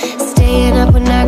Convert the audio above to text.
Staying up when I